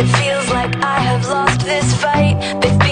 It feels like I have lost this fight.